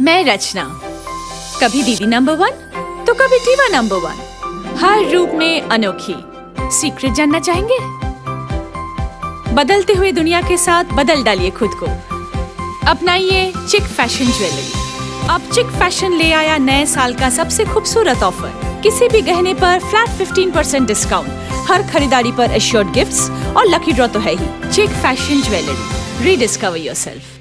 मैं रचना। कभी दीदी नंबर वन तो कभी टीवा नंबर वन हर रूप में अनोखी। सीक्रेट जानना चाहेंगे? बदलते हुए दुनिया के साथ बदल डालिए खुद को। अपनाइए चिक फ़ैशन ज्वेलरी अब चिक फ़ैशन ले आया नए साल का सबसे खूबसूरत ऑफ़र किसी भी गहने पर फ्लैट 15% डिस्काउंट हर खरीदारी पर एश्योर्ड गिफ्ट्स और लकी ड्रॉ तो है ही। चिक फ़ैशन ज्वेलरी रीडिस्कवर योरसेल्फ